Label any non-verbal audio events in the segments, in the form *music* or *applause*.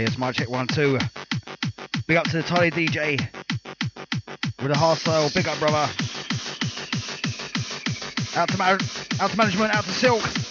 Yes, my check one two. Big up to the Tiny DJ with a hardstyle. Big up, brother. Out to, out to management, out to Silk.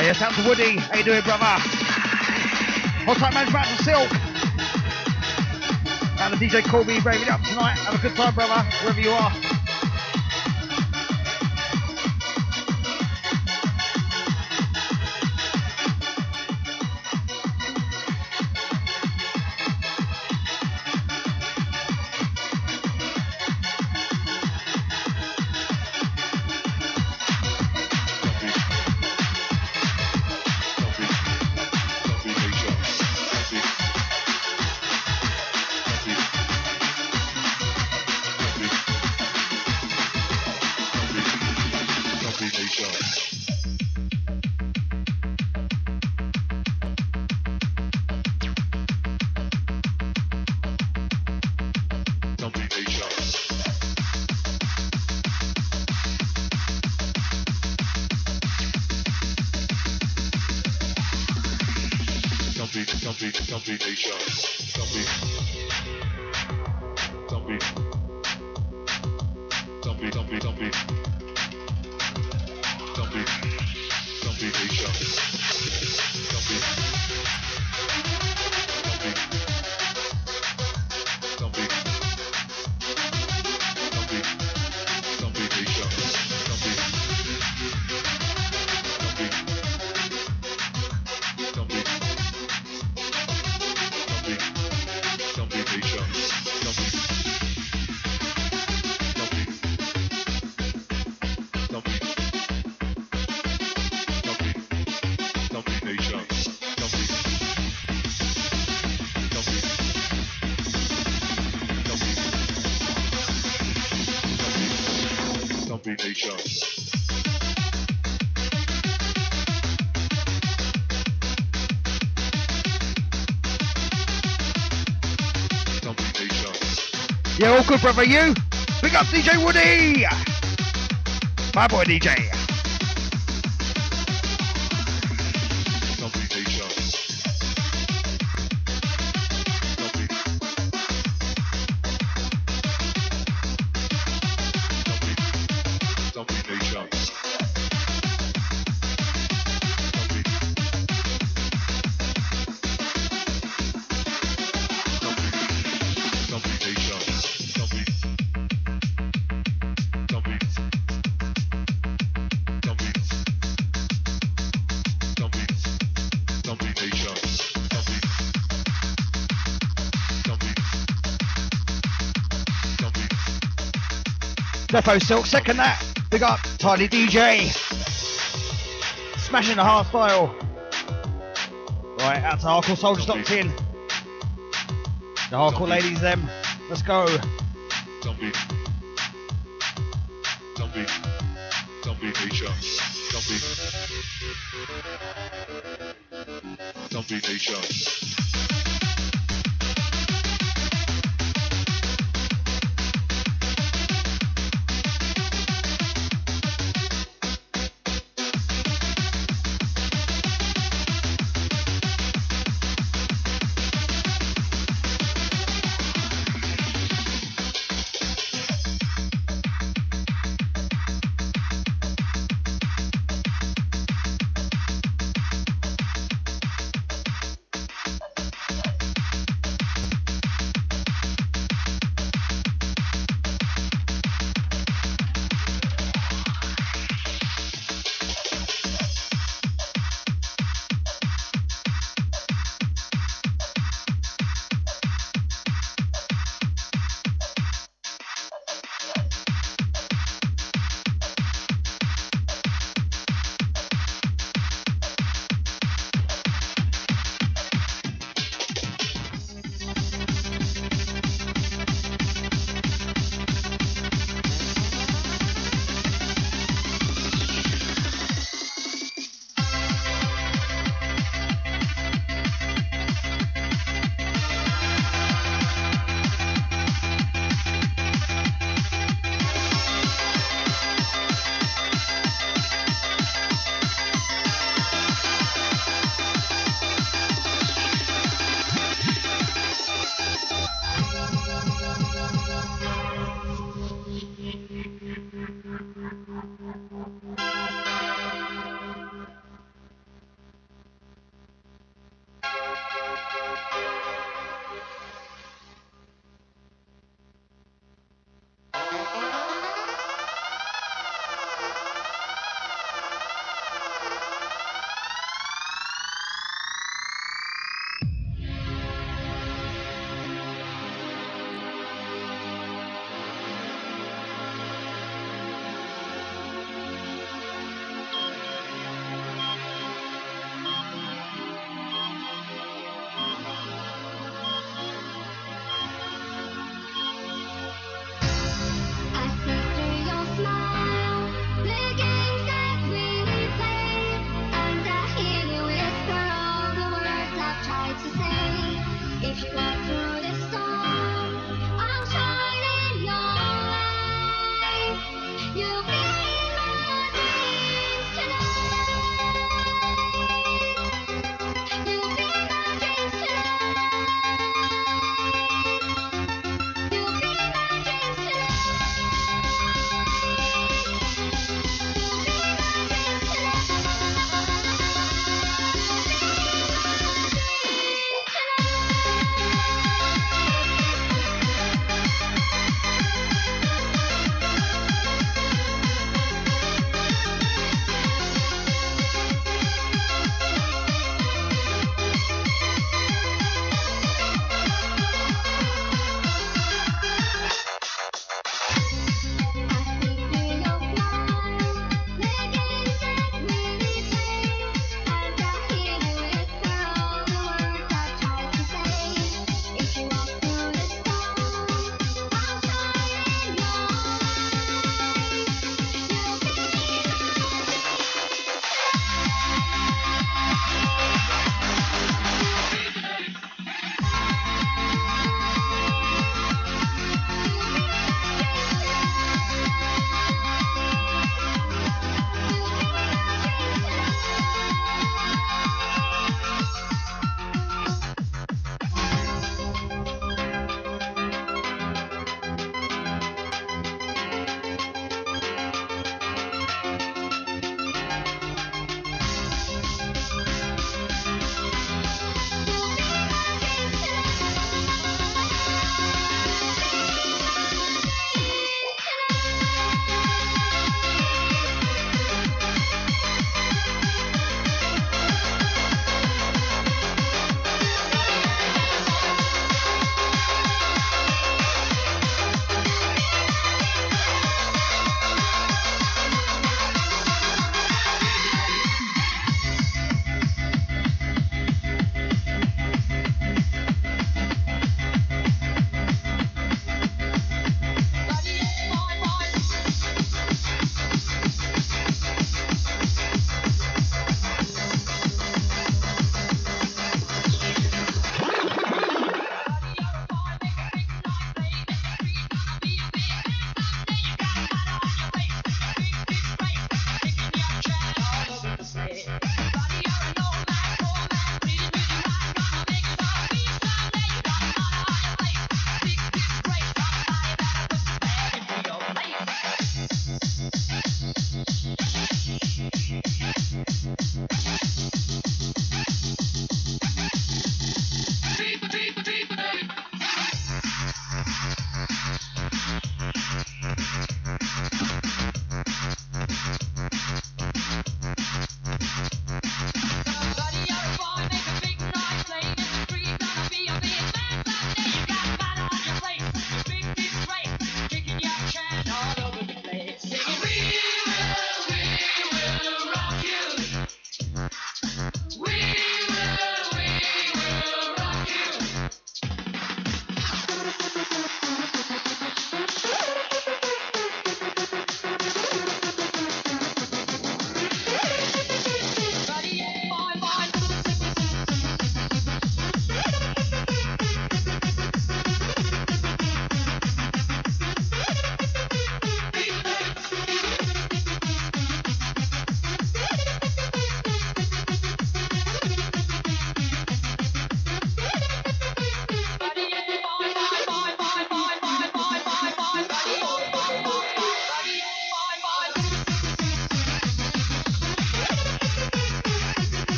Oh yes, out to Woody. How you doing, brother? Hold tight, man. Back to Silk. And the DJ Colby, braving it up tonight. Have a good time, brother, wherever you are. Good, brother. You? Big up DJ Woody. My boy DJ. Defo Silk, second that. Big up, Tiny DJ. Smashing the hard style. Right, out to Hardcore Soldiers locked in. The Hardcore ladies, them. Let's go.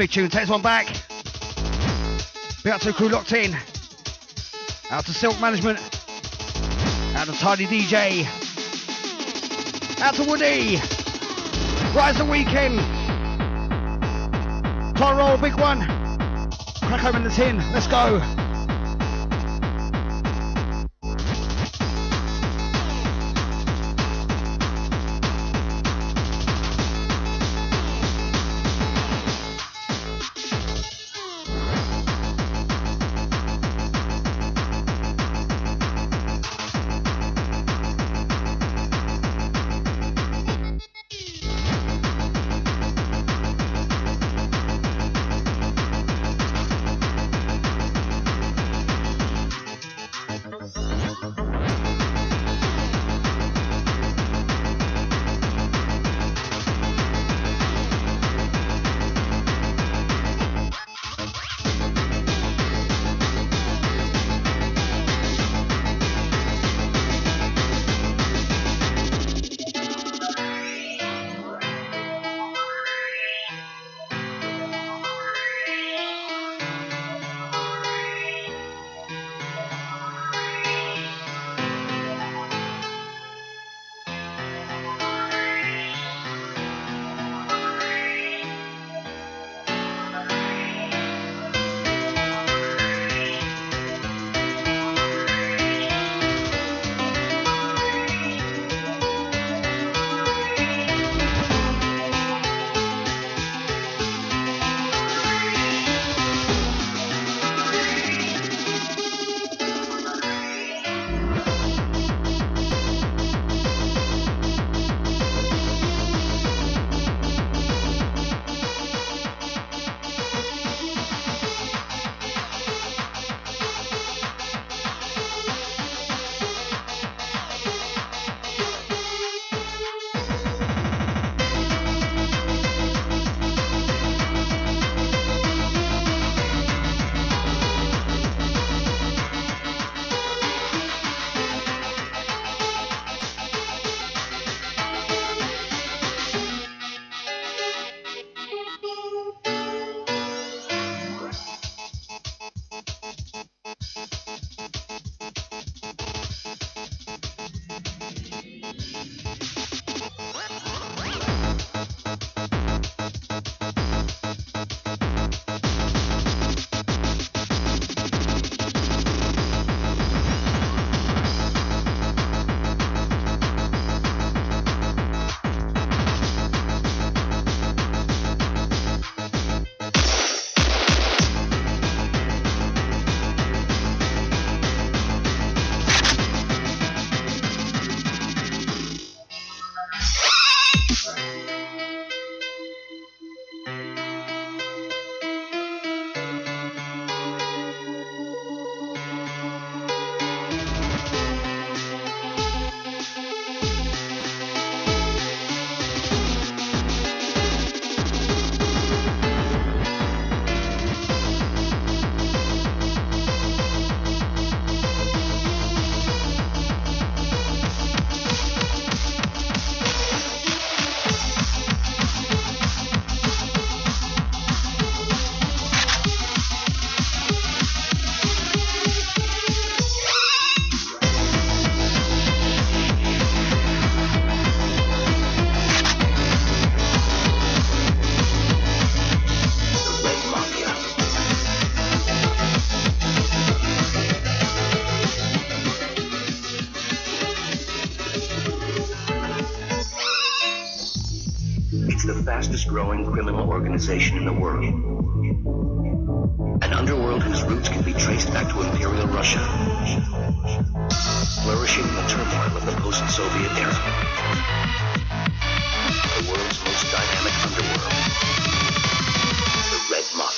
Big tune. Takes one back. Big out to the crew locked in. Out to Silk Management. Out to Tidy DJ. Out to Woody. Rise the weekend. Try roll, big one. Crack open the tin. Let's go. Fastest growing criminal organization in the world. An underworld whose roots can be traced back to Imperial Russia. Flourishing in the turmoil of the post-Soviet era. The world's most dynamic underworld. The Red Mafia.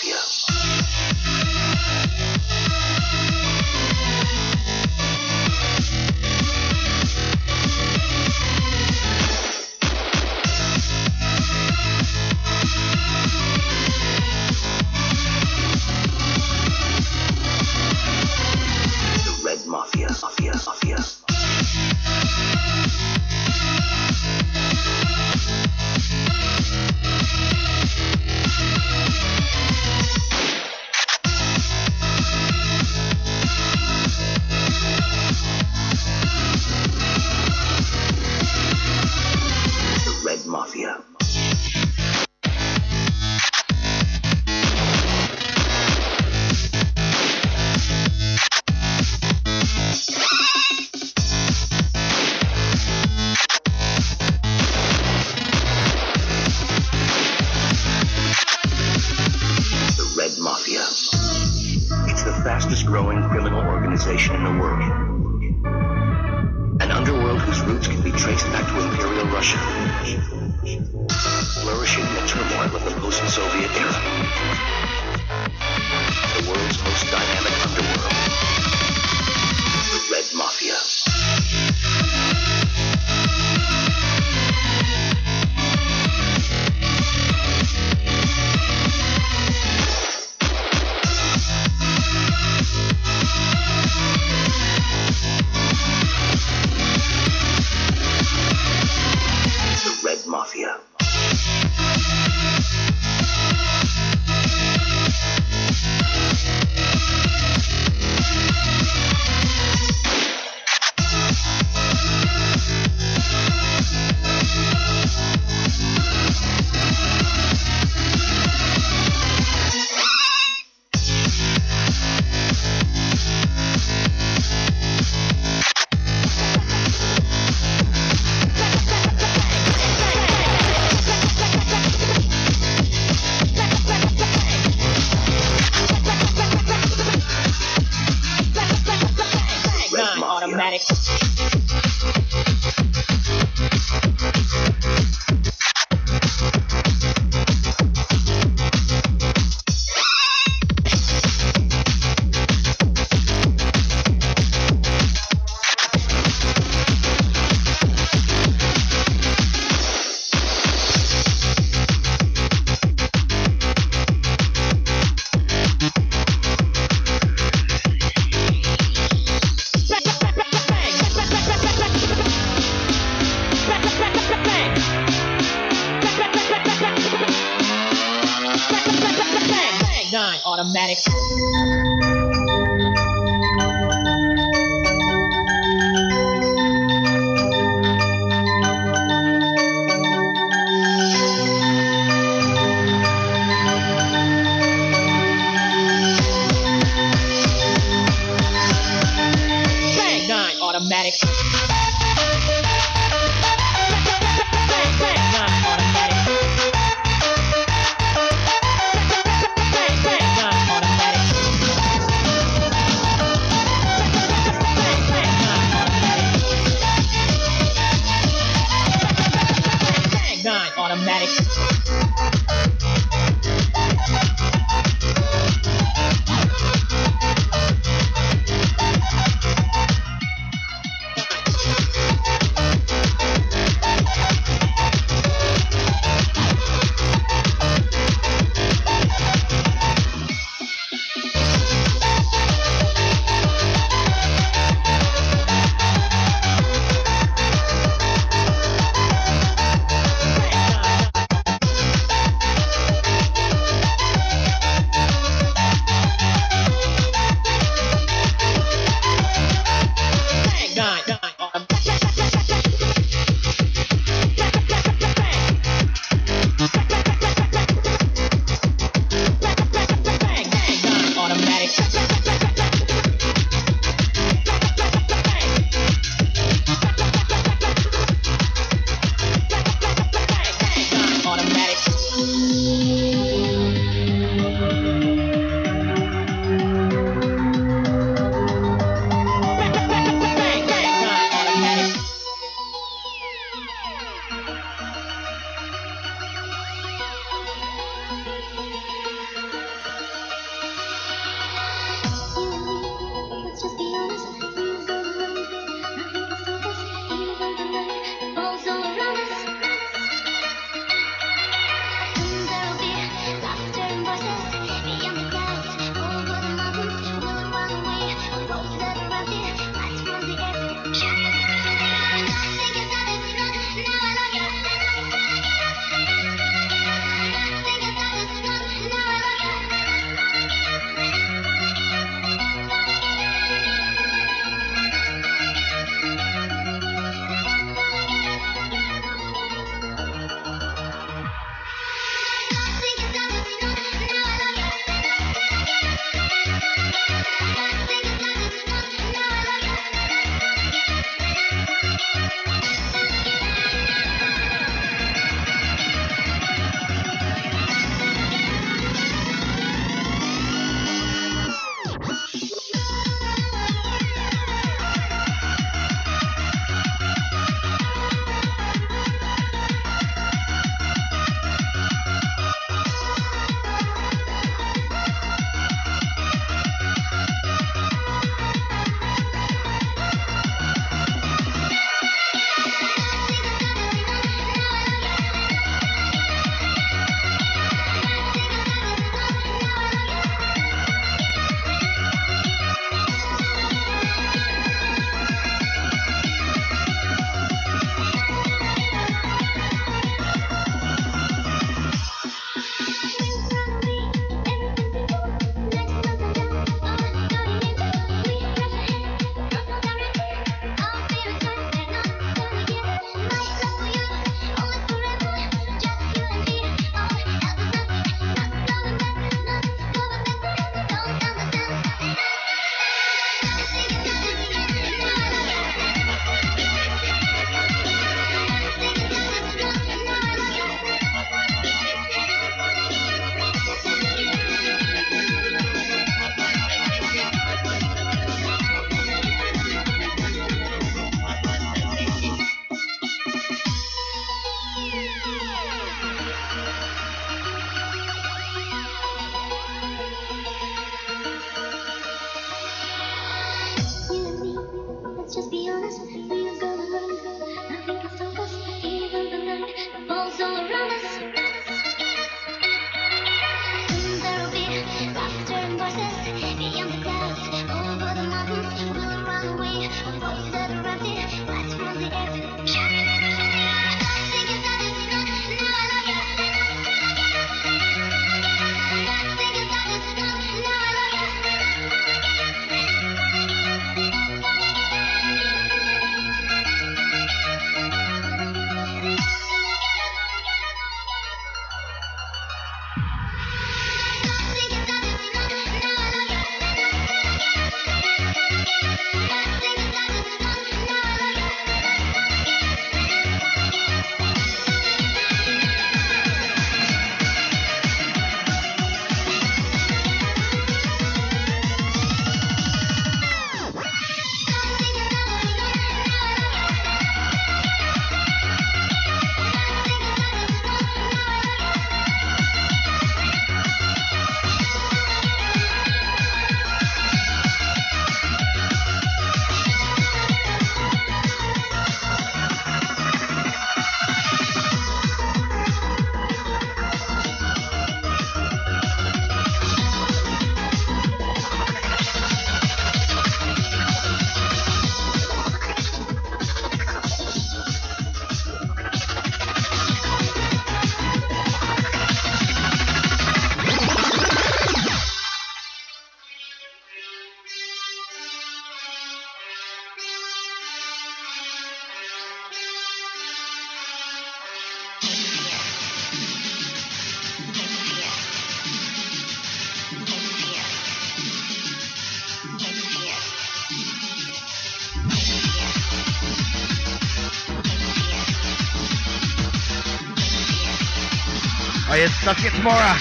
Don't forget tomorrow.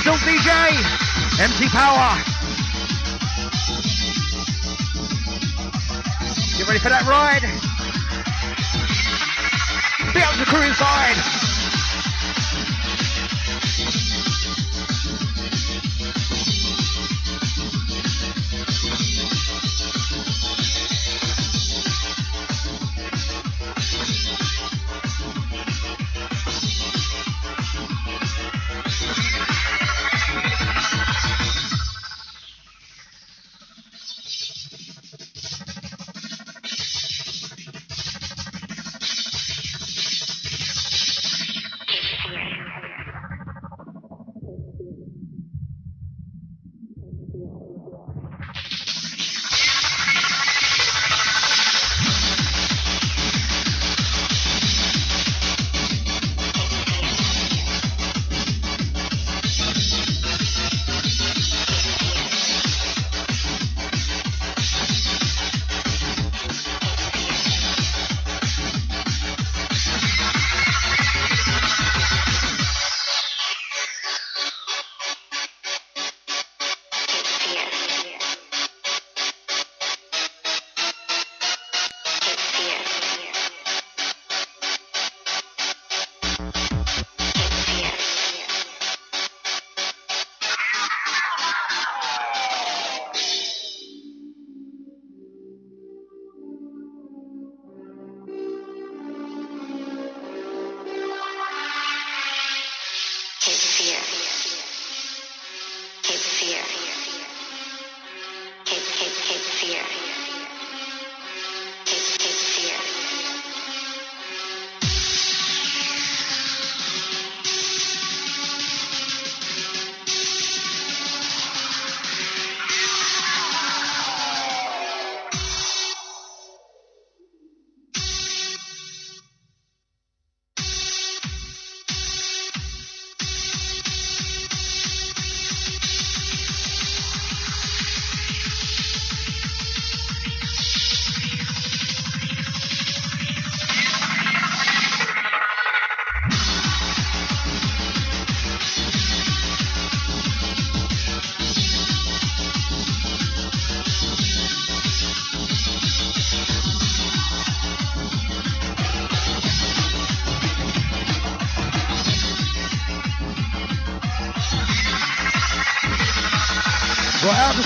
Silk DJ, MC Power. Get ready for that ride. Be up the crew inside.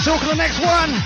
Out to the next one.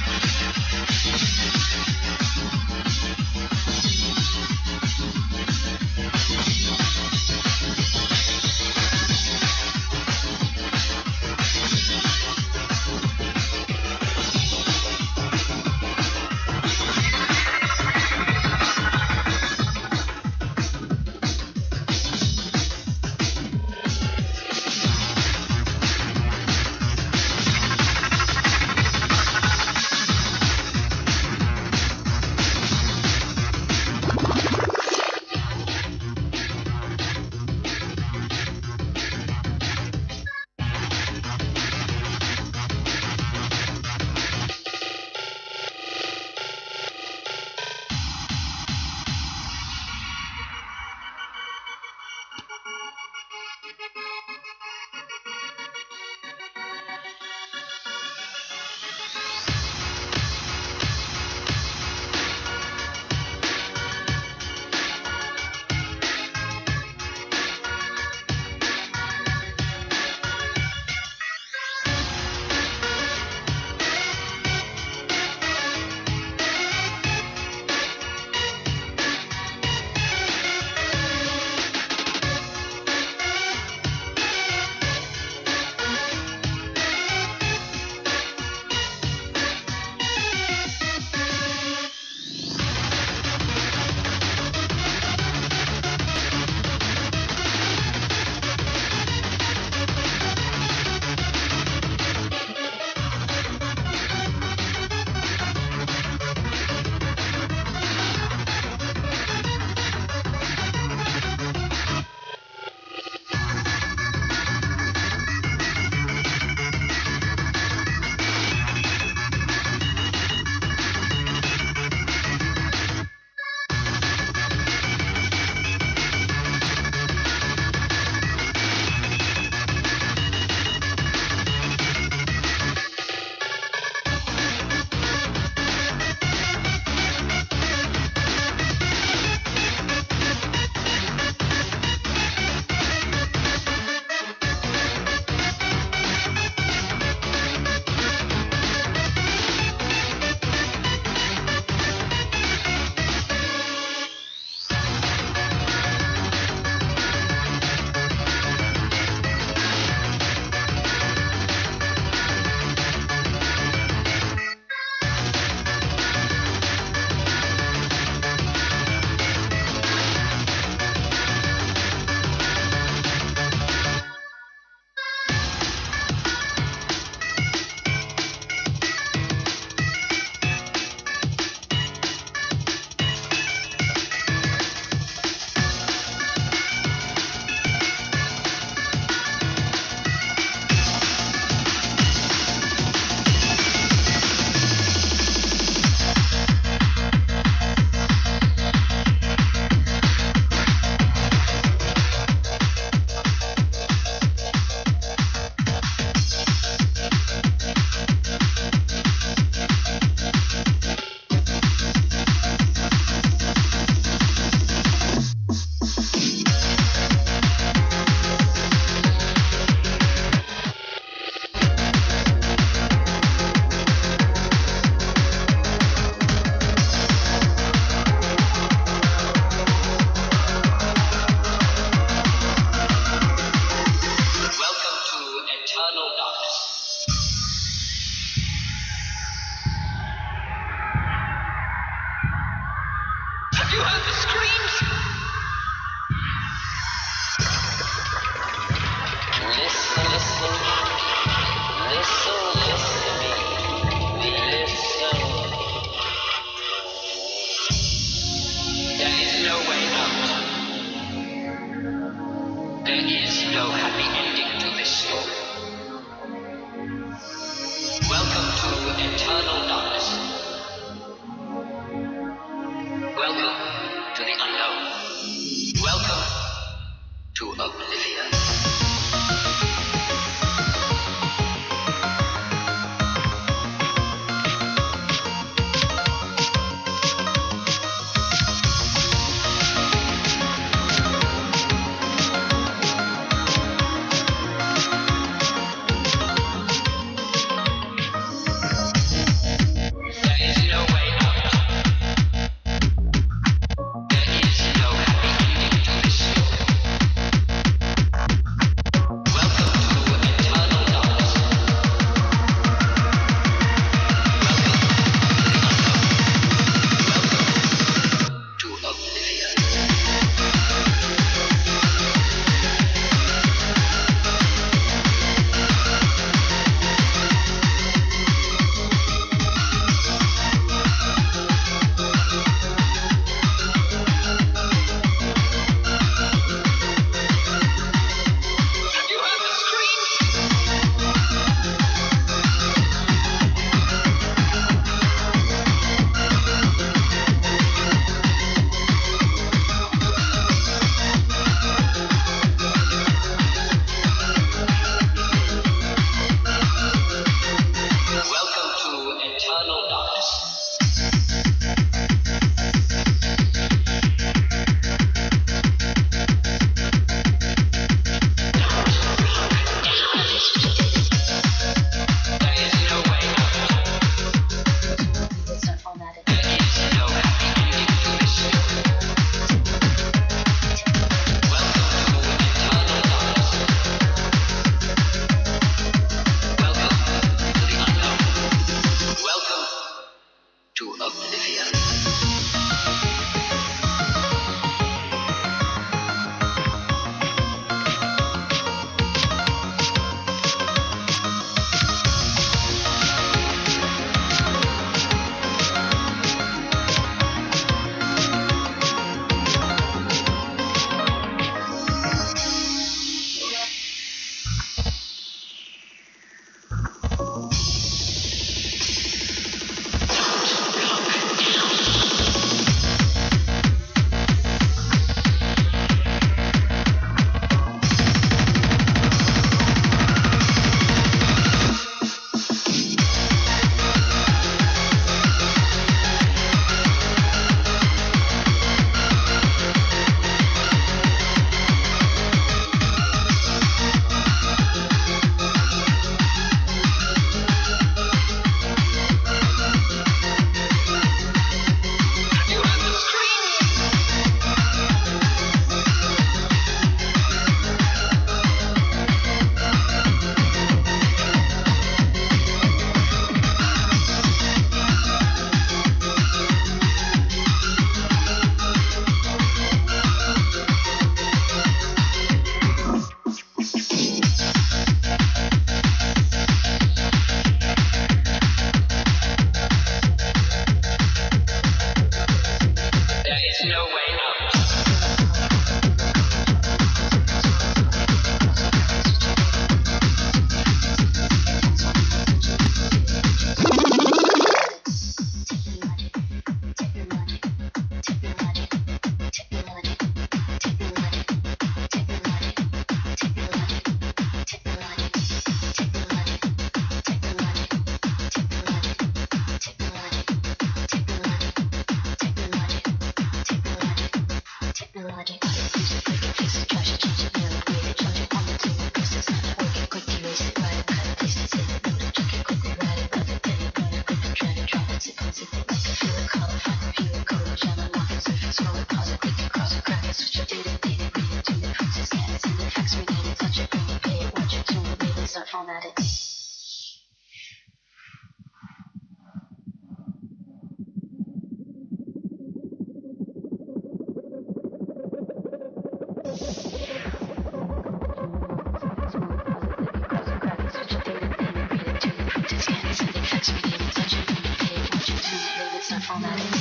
that.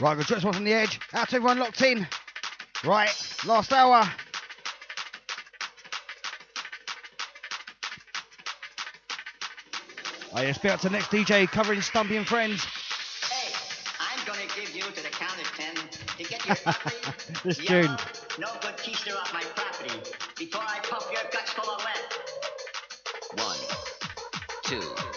Right, we'll drip one from the edge. Out everyone locked in. Right, last hour. I just out to the next DJ covering Stumpy and Friends. Hey, I'm gonna give you to the count of ten to get your *laughs* puppy. this yellow. No good keister off my property before I pump your guts full of lead. One, two.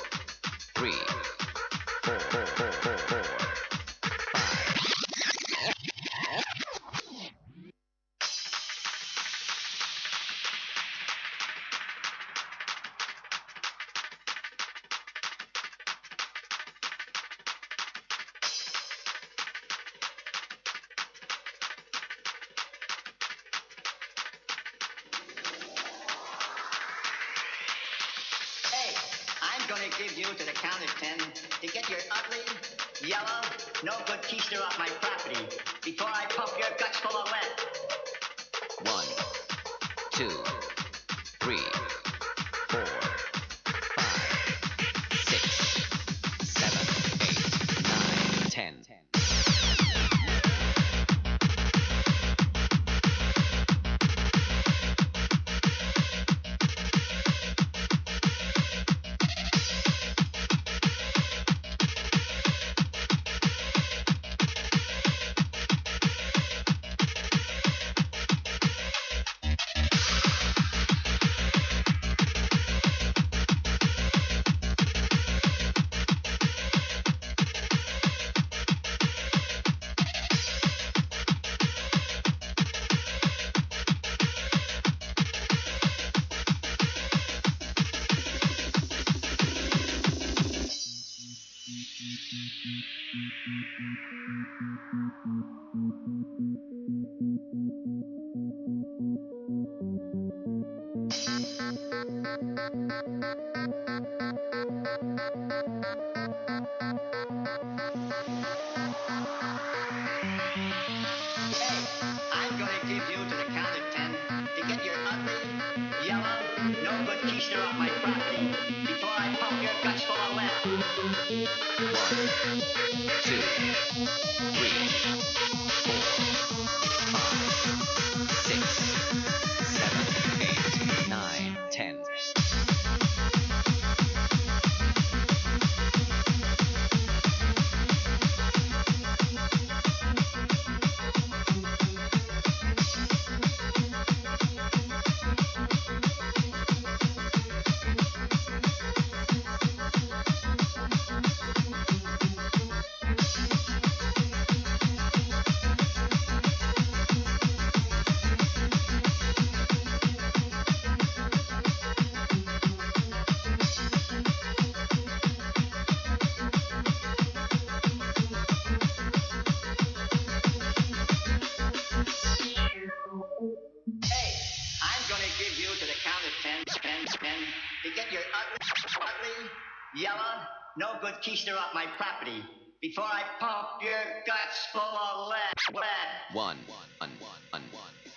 If I pump your guts full of lead, lead. One, one, one, one, one,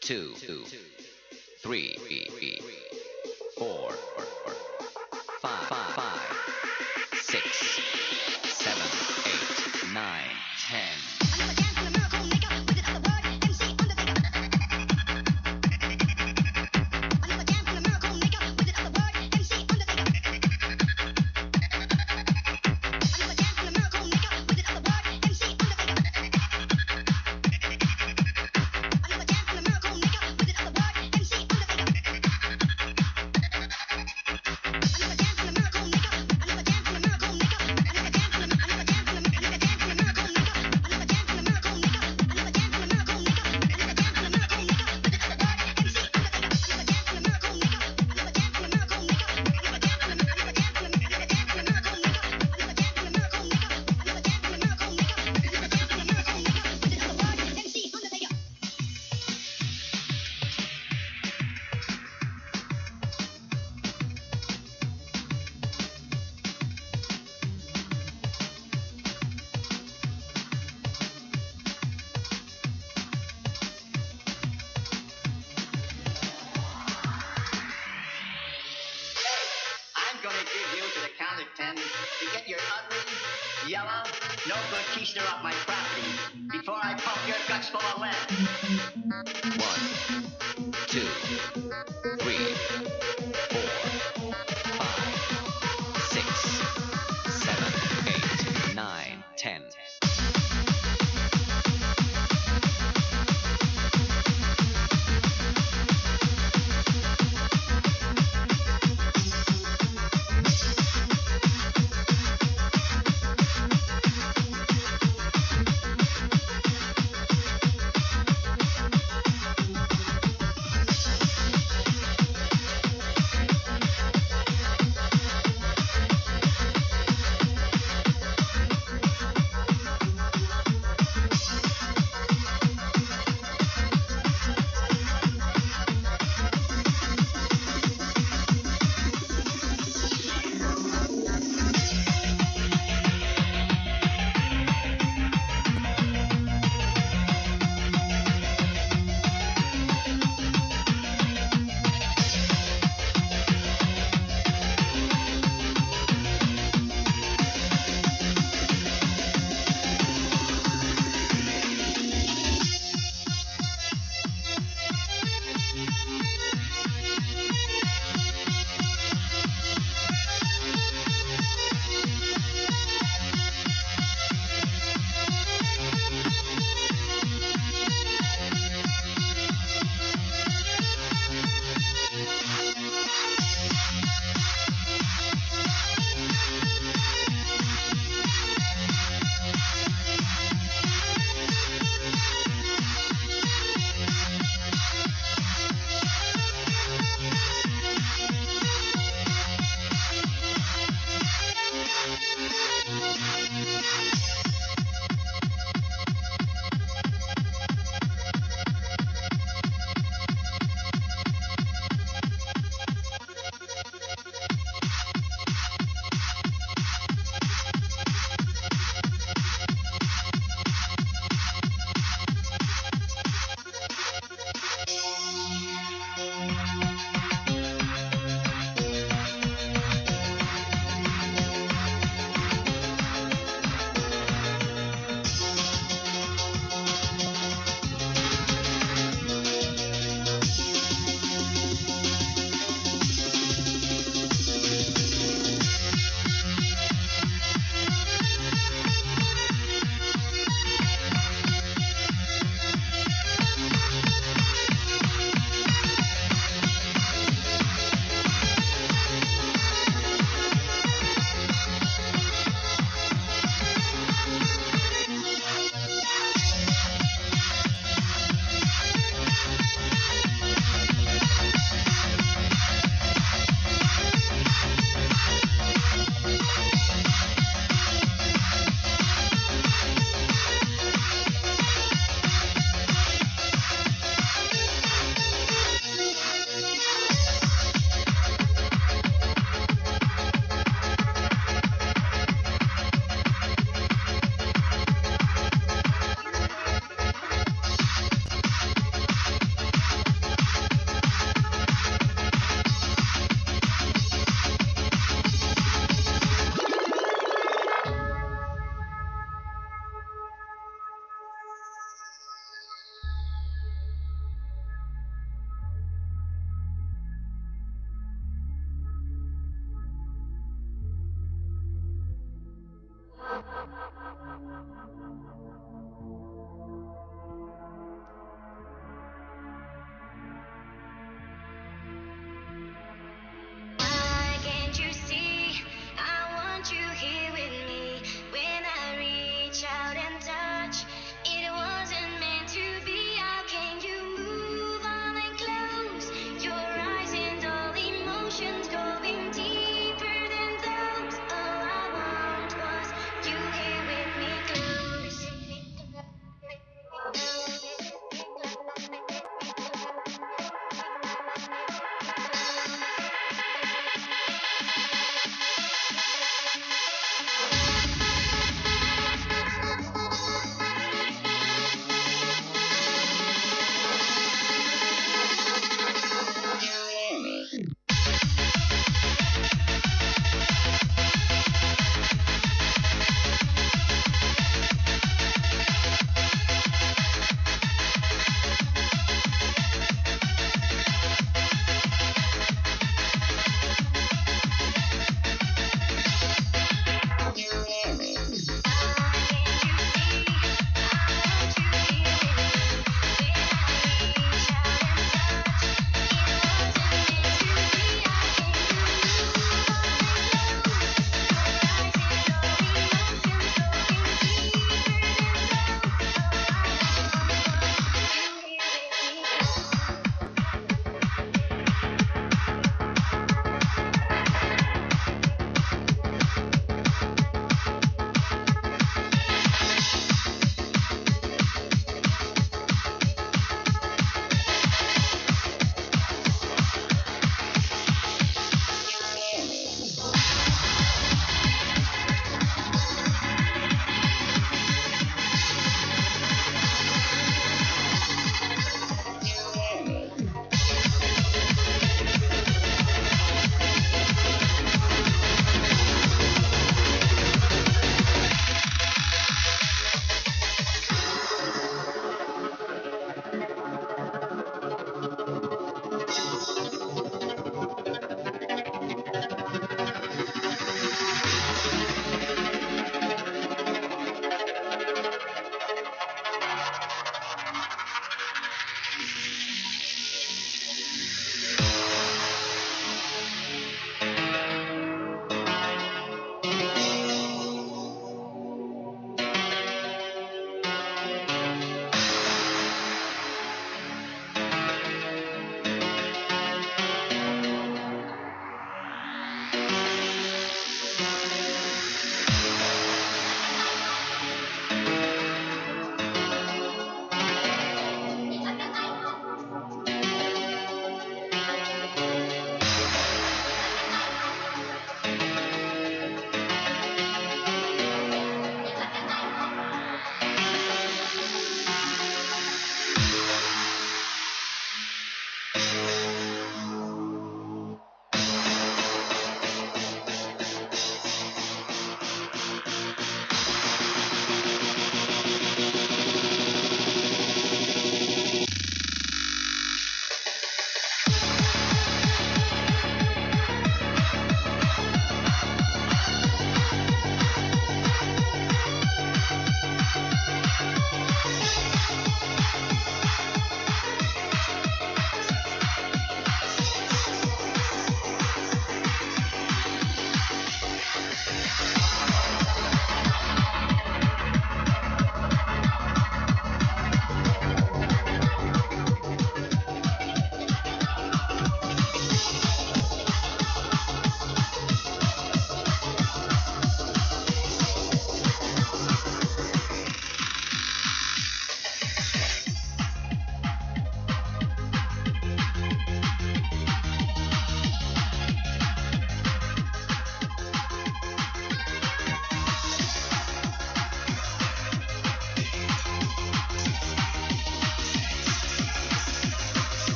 two, two, three, three, three.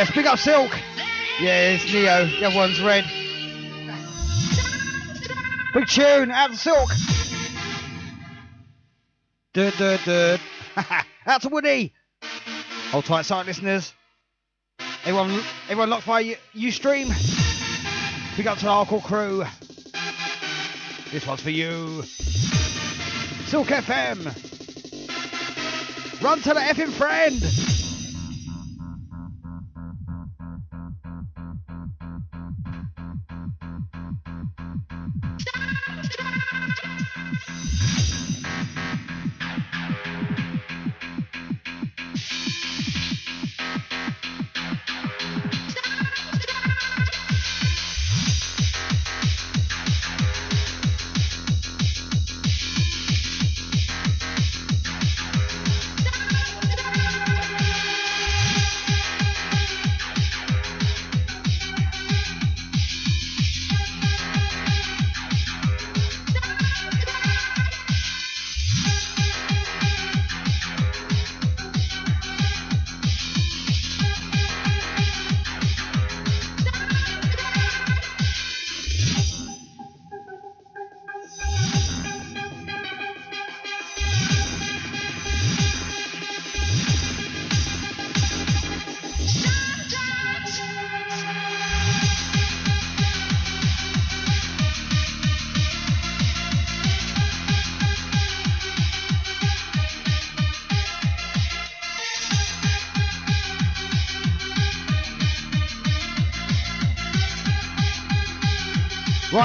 Yes, big up Silk. Yeah, it's Neo. The other one's Red. Big tune, out to Silk. Duh, duh, duh. *laughs* out to Woody. Hold tight, silent listeners. Everyone, everyone locked by you, Ustream. Big up to the hardcore crew. This one's for you. Silk FM. Run to the effing friend.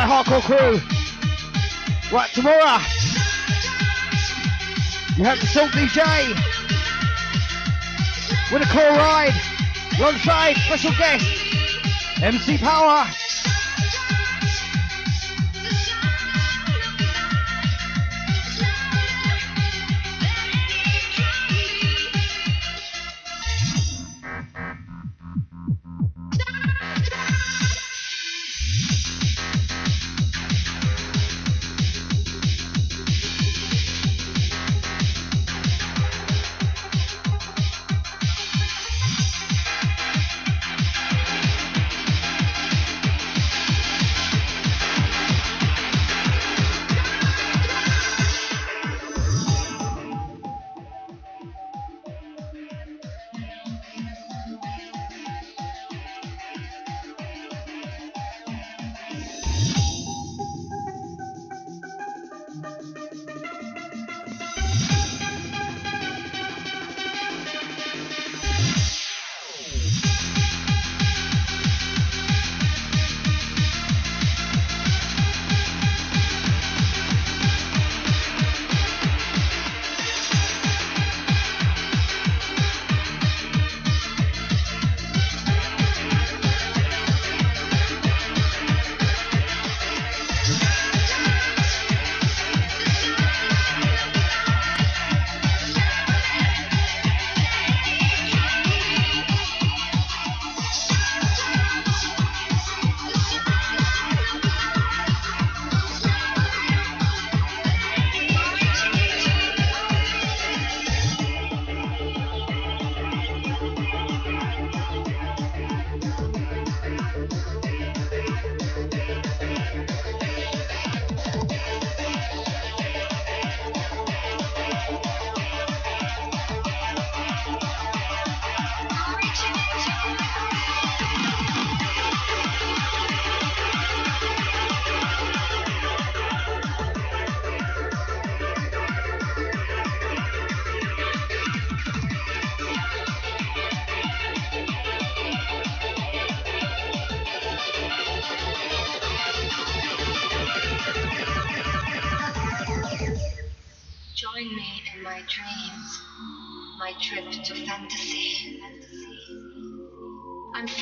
Right, hardcore crew. Right, tomorrow. You have the Silk DJ. With a cool ride. Alongside special guest. MC Power.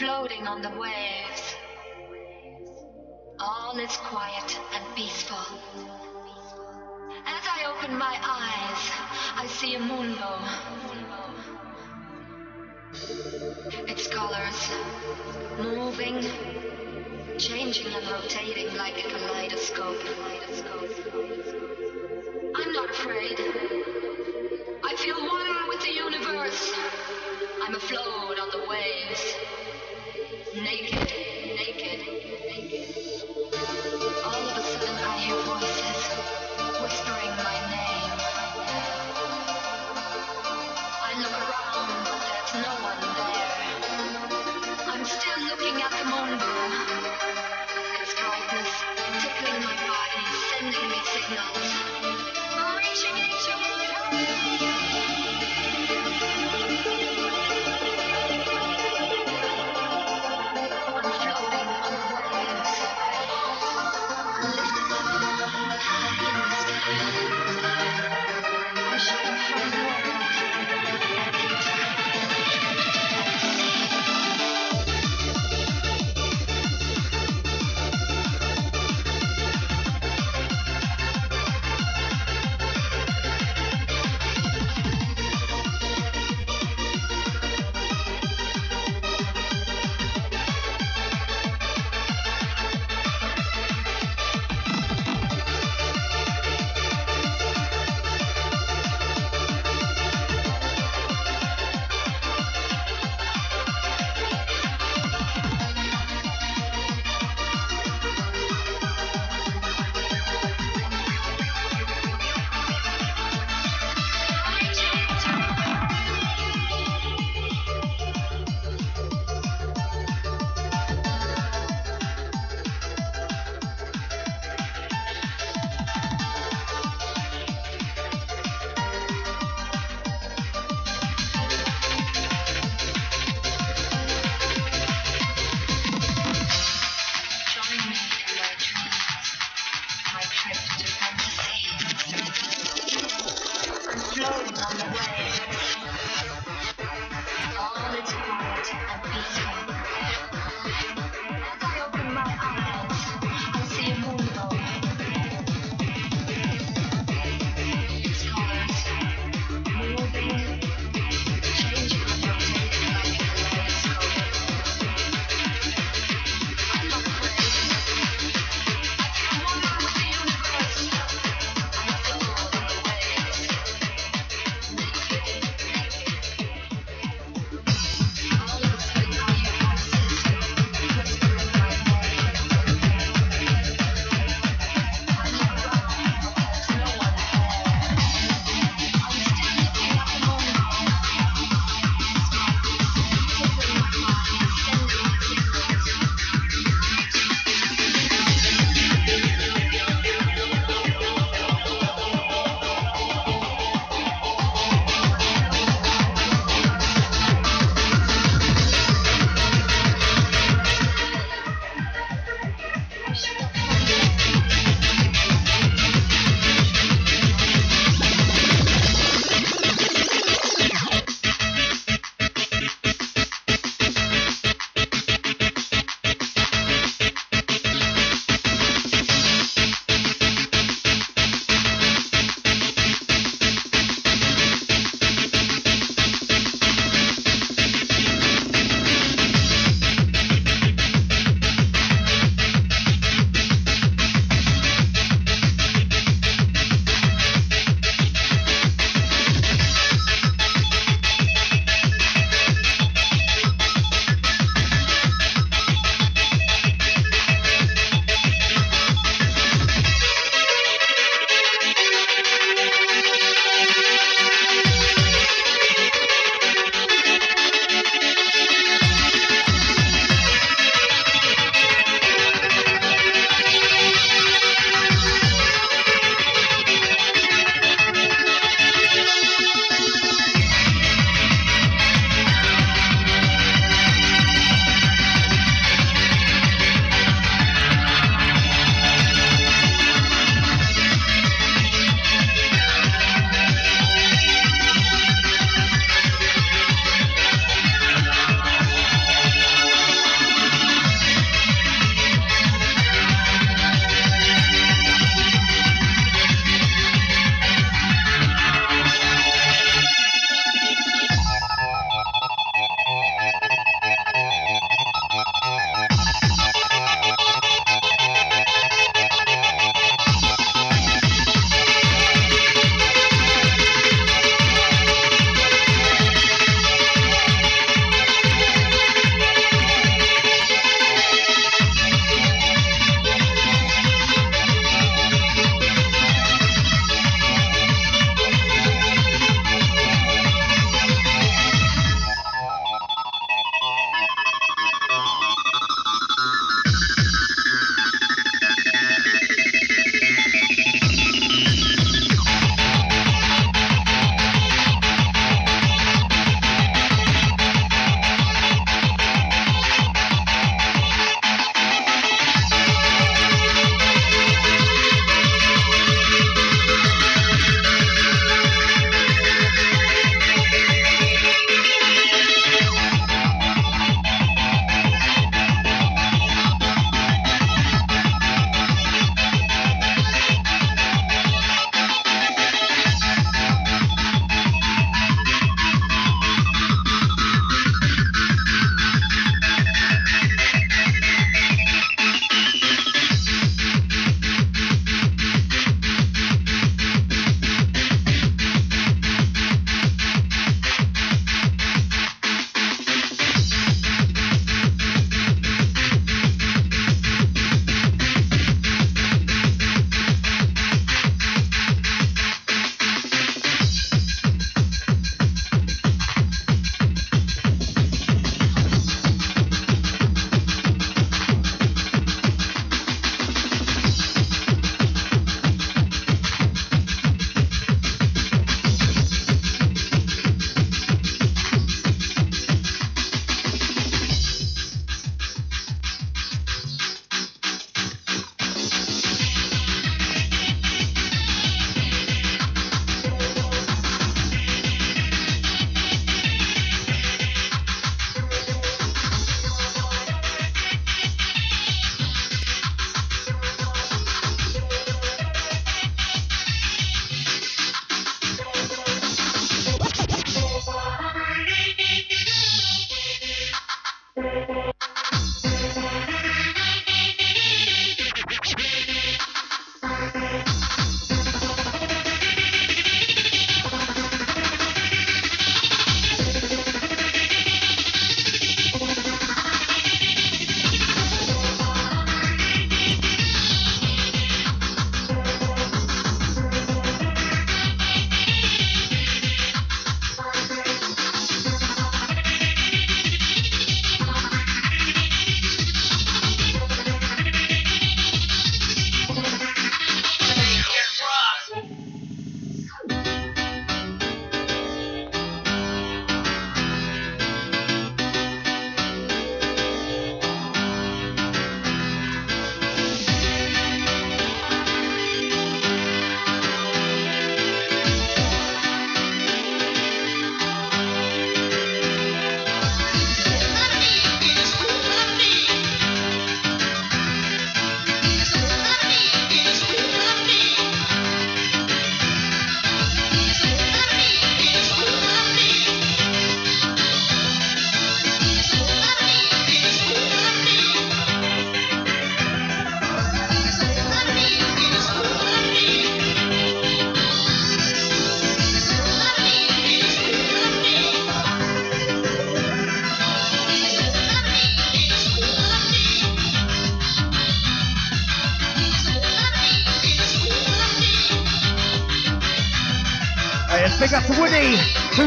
Floating on the waves. All is quiet and peaceful. As I open my eyes, I see a moonbow. Its colors moving, changing and rotating like a kaleidoscope. I'm not afraid. I feel one with the universe. I'm afloat on the waves. Naked,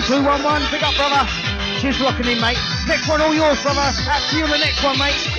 2211. Big up, brother. Cheers for locking in, mate. Next one, all yours, brother. To you on the next one, mate.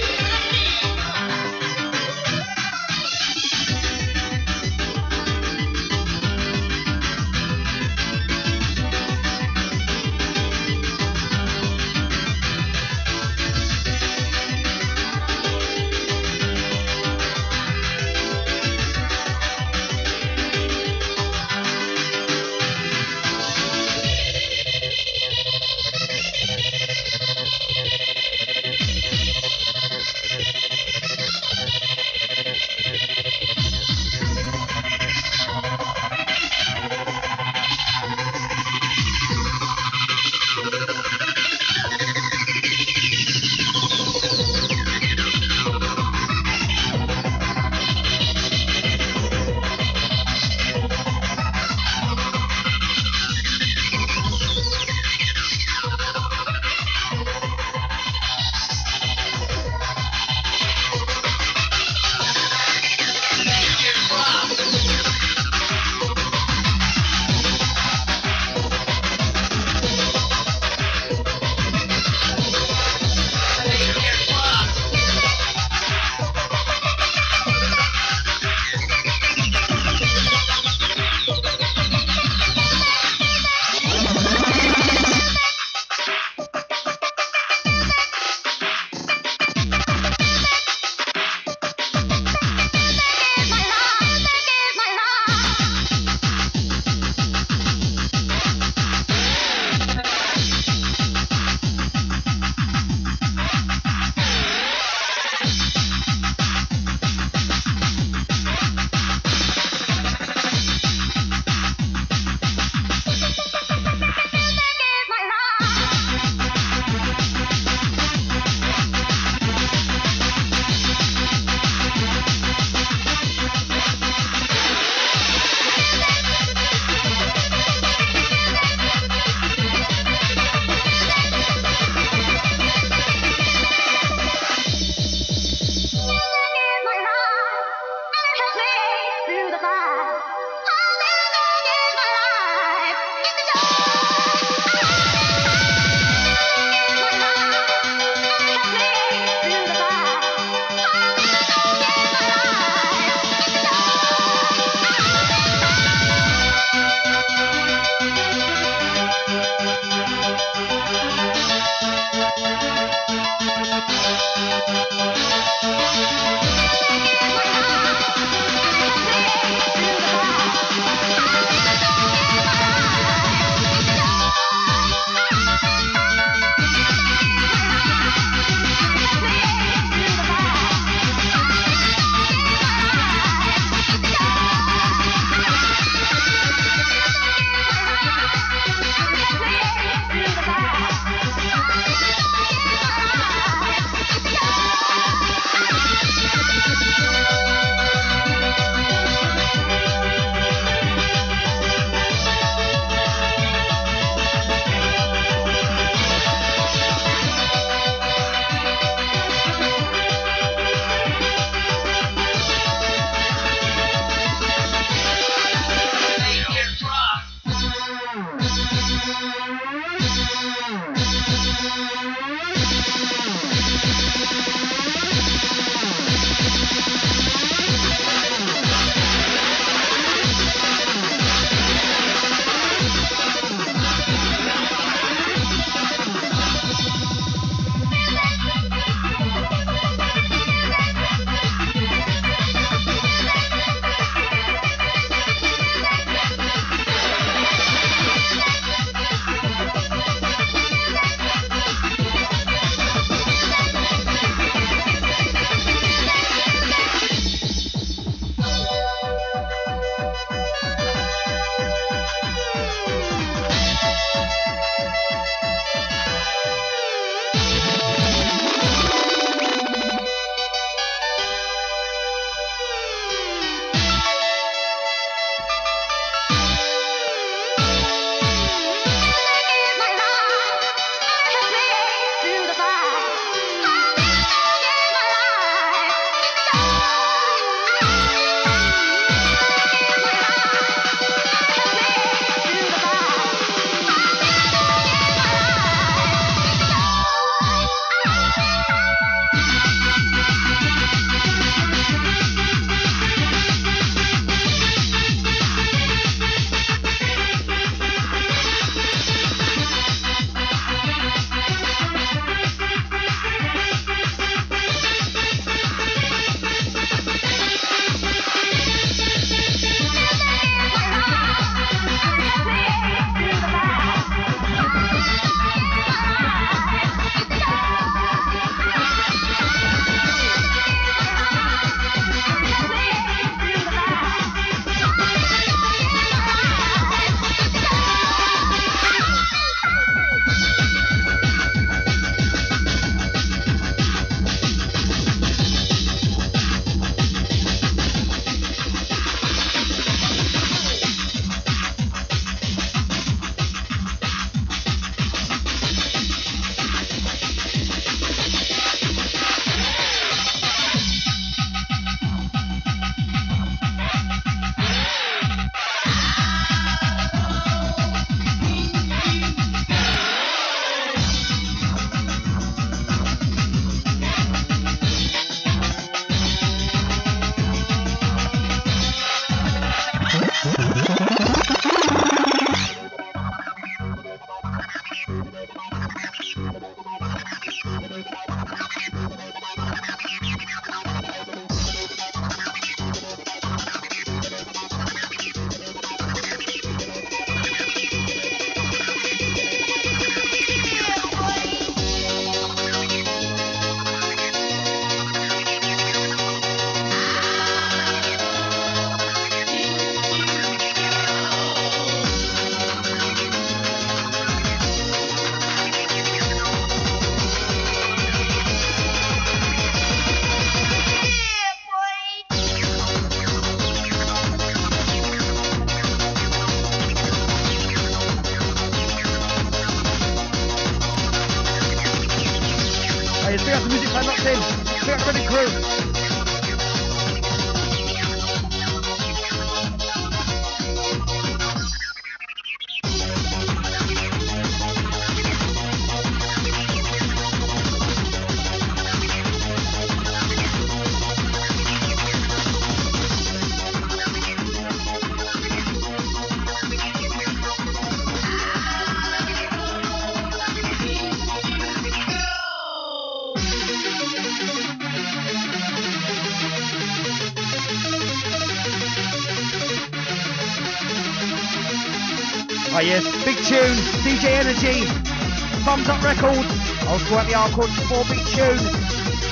Thumbs Up Records. I'll score out the R chord, four beat tune.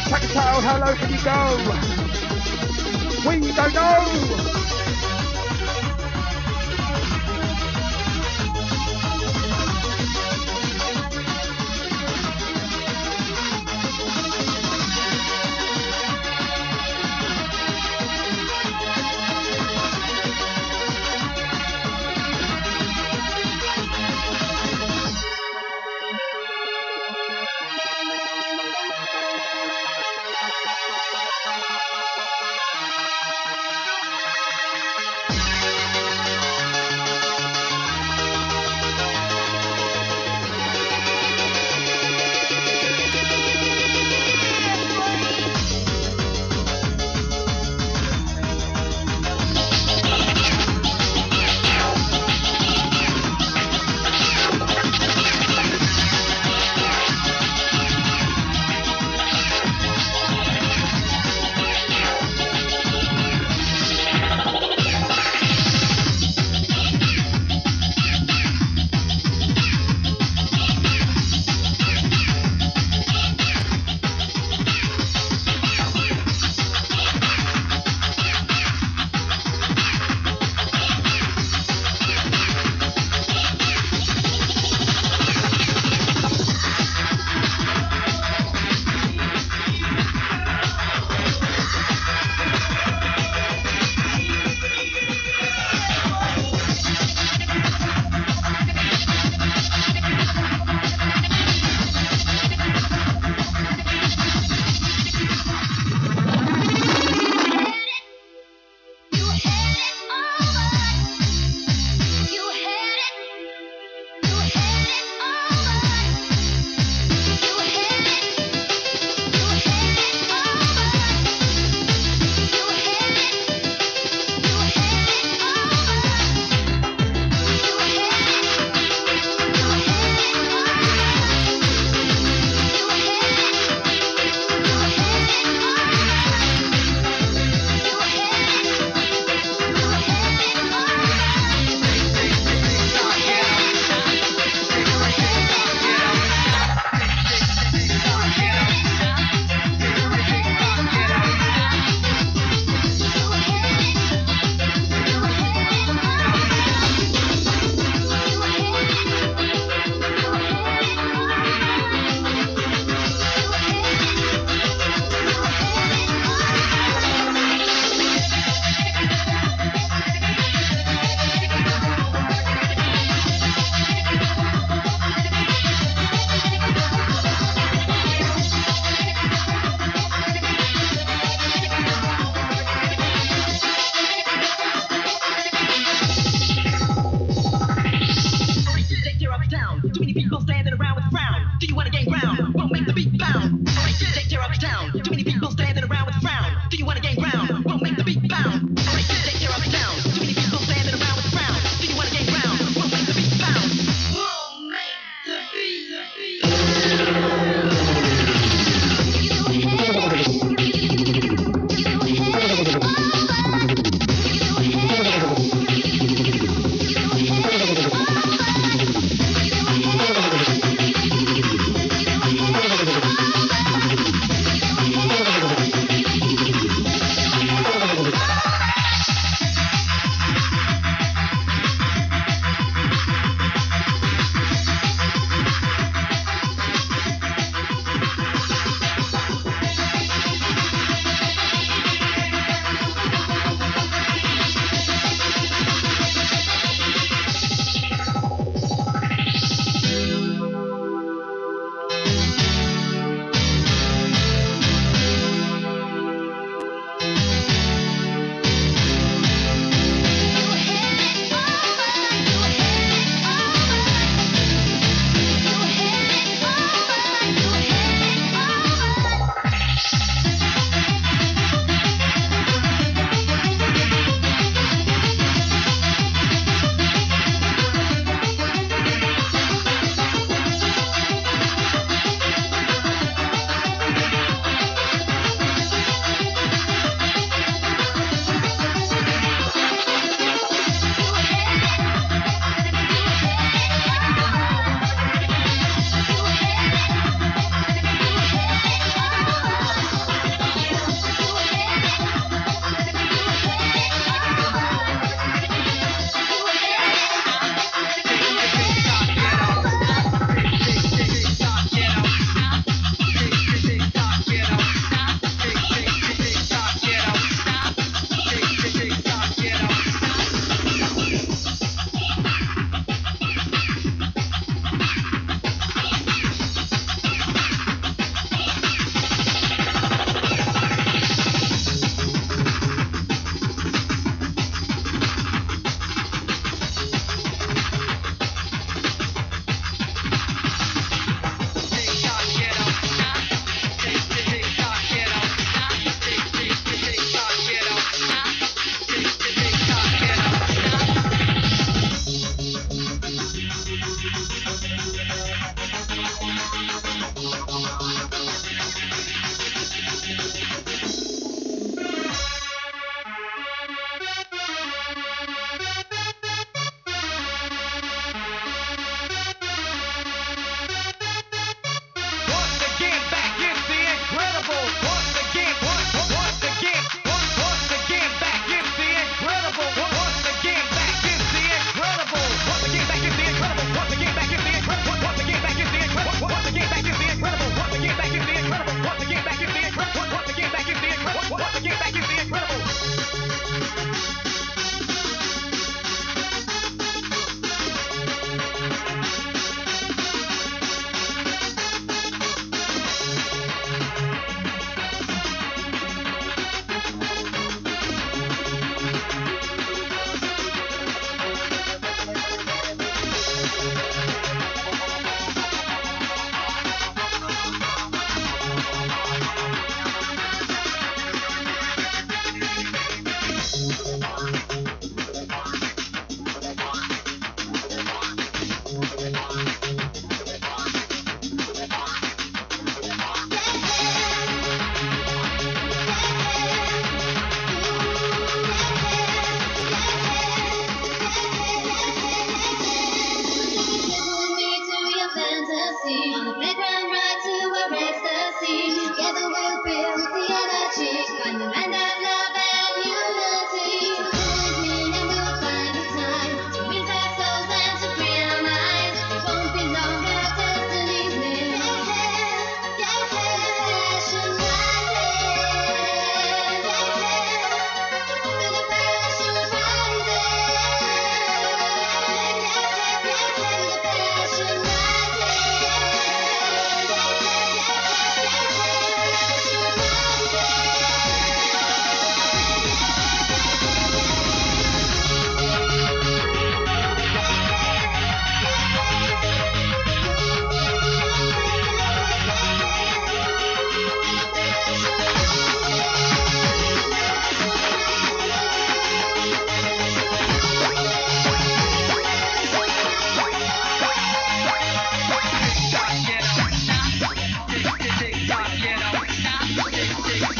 Track title, how low can you go? We don't know!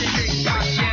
Oh yes,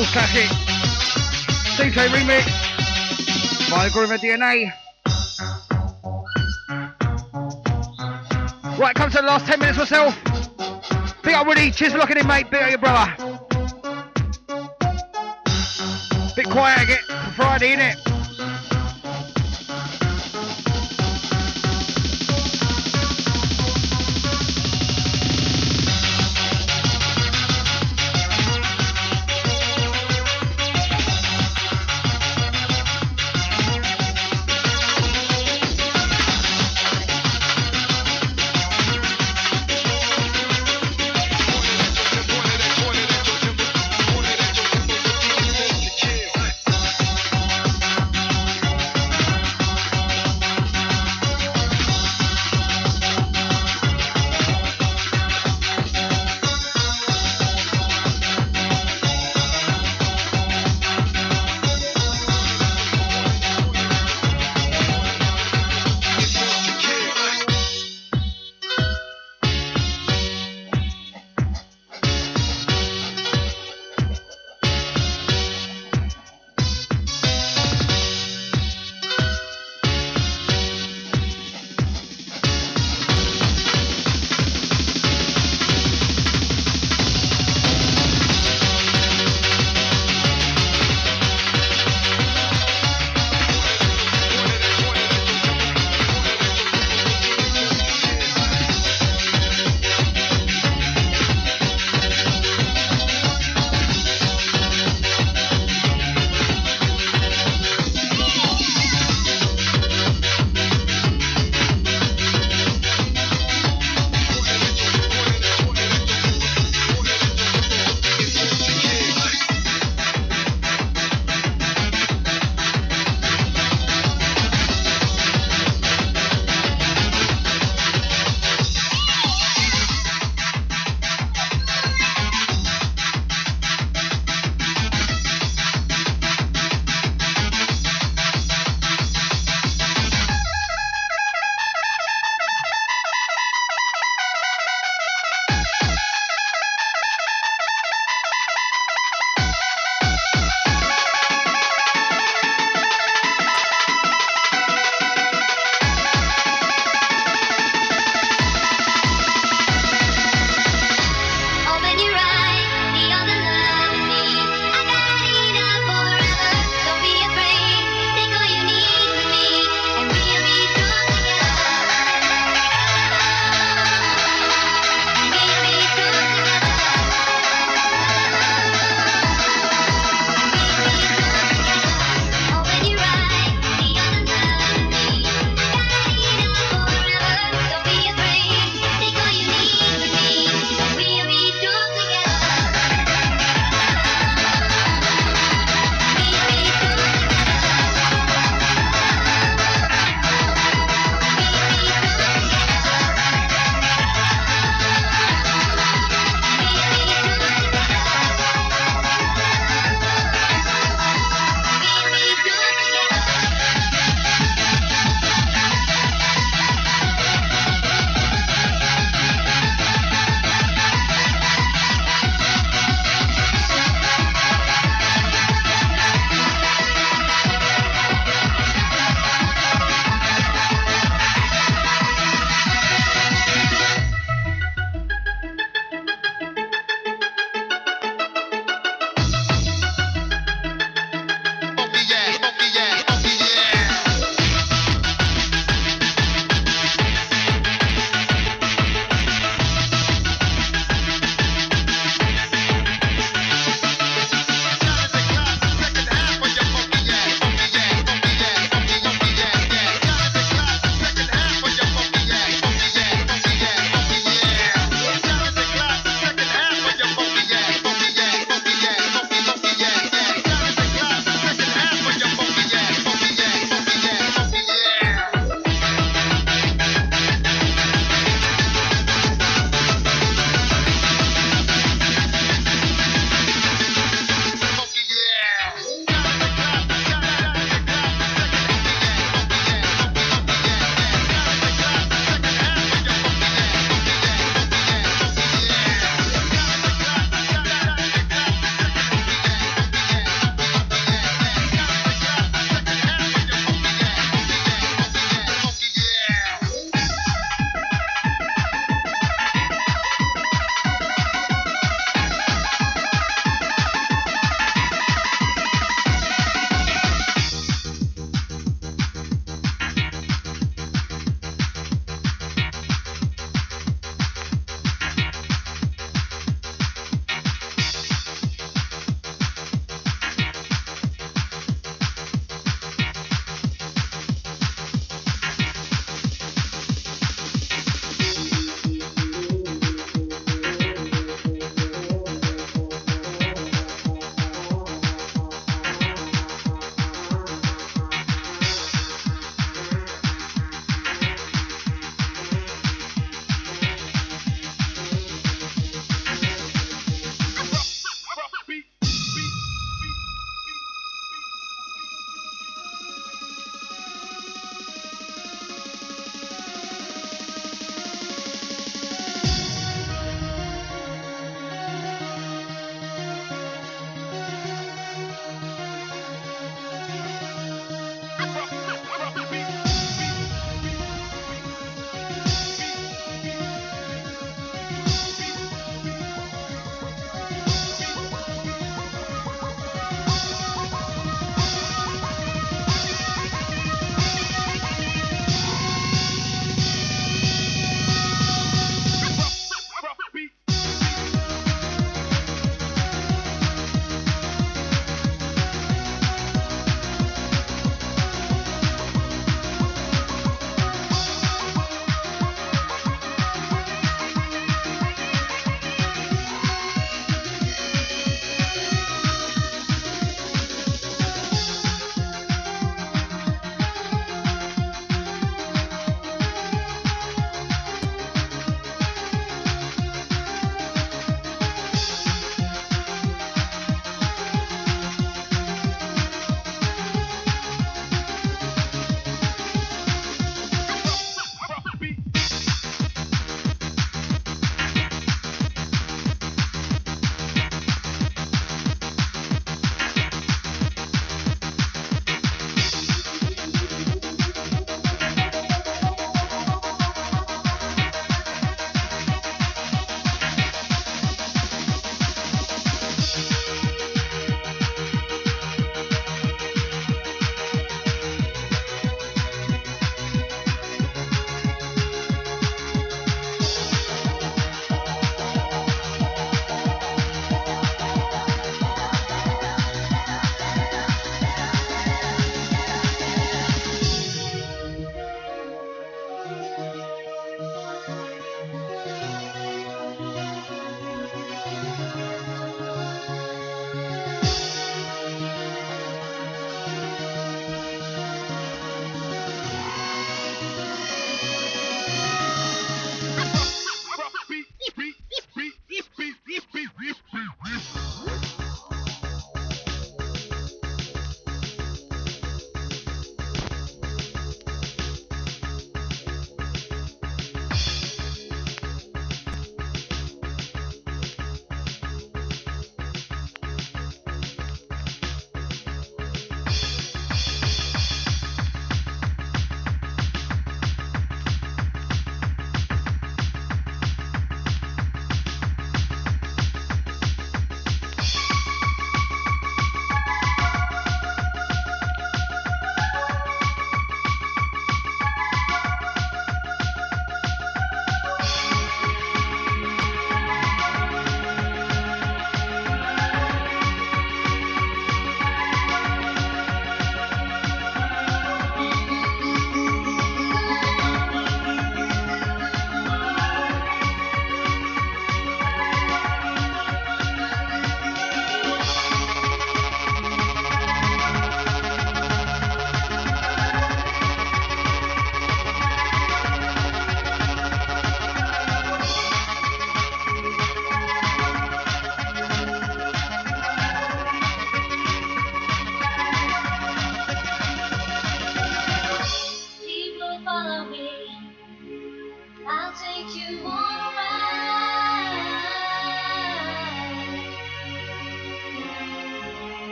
Oswald Classic. DJ Remix. My Groove DNA. Right, comes to the last 10 minutes myself. Big up Woody, cheers for locking in, mate. Big up your brother. Bit quiet again for Friday, innit?